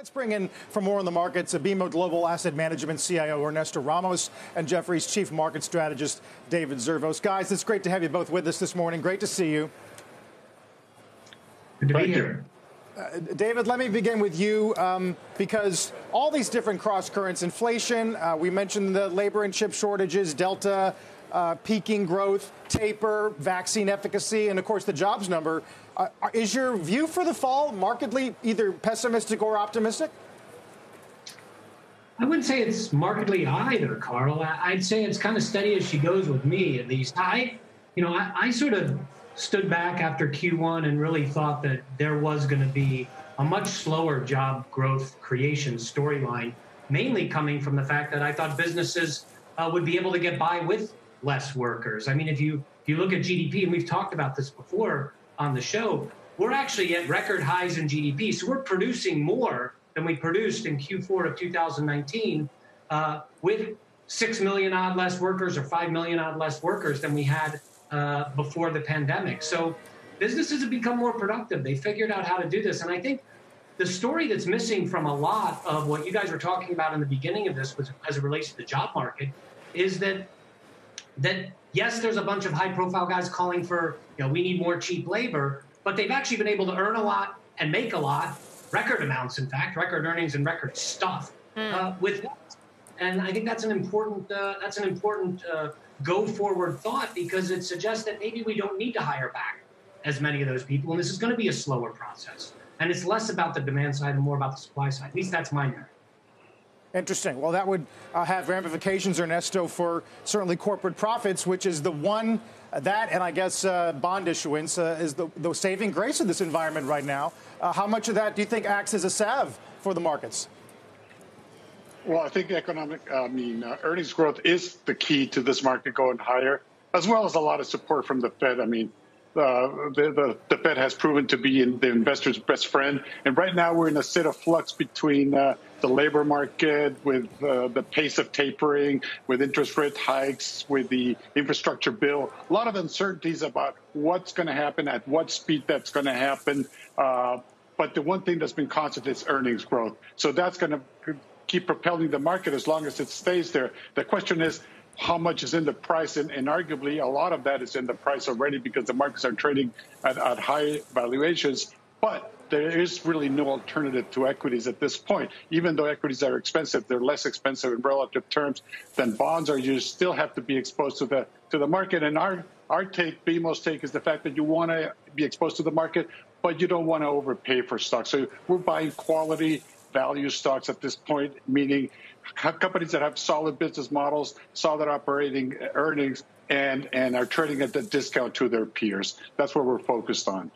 Let's bring in for more on the markets, BMO Global Asset Management CIO Ernesto Ramos and Jefferies Chief Market Strategist David Zervos. Guys, it's great to have you both with us this morning. Great to see you. Good to be here. Uh, David, let me begin with you um, because all these different cross currents, inflation, uh, we mentioned the labor and chip shortages, Delta, uh, peaking growth, taper, vaccine efficacy, and of course the jobs number. Uh, is your view for the fall markedly either pessimistic or optimistic? I wouldn't say it's markedly either, Carl. I'd say it's kind of steady as she goes with me, at least. I, you know, I, I sort of stood back after Q1 and really thought that there was going to be a much slower job growth creation storyline, mainly coming from the fact that I thought businesses uh, would be able to get by with less workers. I mean, if you if you look at GDP, and we've talked about this before, on the show, we're actually at record highs in GDP. So we're producing more than we produced in Q4 of 2019 uh, with 6 million odd less workers or 5 million odd less workers than we had uh, before the pandemic. So businesses have become more productive. They figured out how to do this. And I think the story that's missing from a lot of what you guys were talking about in the beginning of this was as it relates to the job market is that that yes, there's a bunch of high profile guys calling for, you know, we need more cheap labor, but they've actually been able to earn a lot and make a lot, record amounts, in fact, record earnings and record stuff mm. uh, with that. And I think that's an important uh, that's an important uh, go forward thought because it suggests that maybe we don't need to hire back as many of those people, and this is going to be a slower process. And it's less about the demand side and more about the supply side. At least that's my narrative. Interesting. Well, that would uh, have ramifications, Ernesto, for certainly corporate profits, which is the one uh, that, and I guess uh, bond issuance uh, is the, the, saving grace of this environment right now. Uh, how much of that do you think acts as a salve for the markets? Well, I think economic, I mean, uh, earnings growth is the key to this market going higher, as well as a lot of support from the Fed. I mean, uh, the, the, the, Fed has proven to be in the investor's best friend. And right now we're in a state of flux between uh, the labor market, with uh, the pace of tapering, with interest rate hikes, with the infrastructure bill. A lot of uncertainties about what's going to happen, at what speed that's going to happen. Uh, but the one thing that's been constant is earnings growth. So that's going to keep propelling the market as long as it stays there. The question is, how much is in the price, and, and, arguably a lot of that is in the price already because the markets are trading at, at high valuations. But there is really no alternative to equities at this point. Even though equities are expensive, they're less expensive in relative terms than bonds are. You still have to be exposed to the to the market. And our our take, BMO's take, is the fact that you want to be exposed to the market, but you don't want to overpay for stocks. So we're buying quality value stocks at this point, meaning companies that have solid business models, solid operating earnings, and, and are trading at a discount to their peers. That's what we're focused on.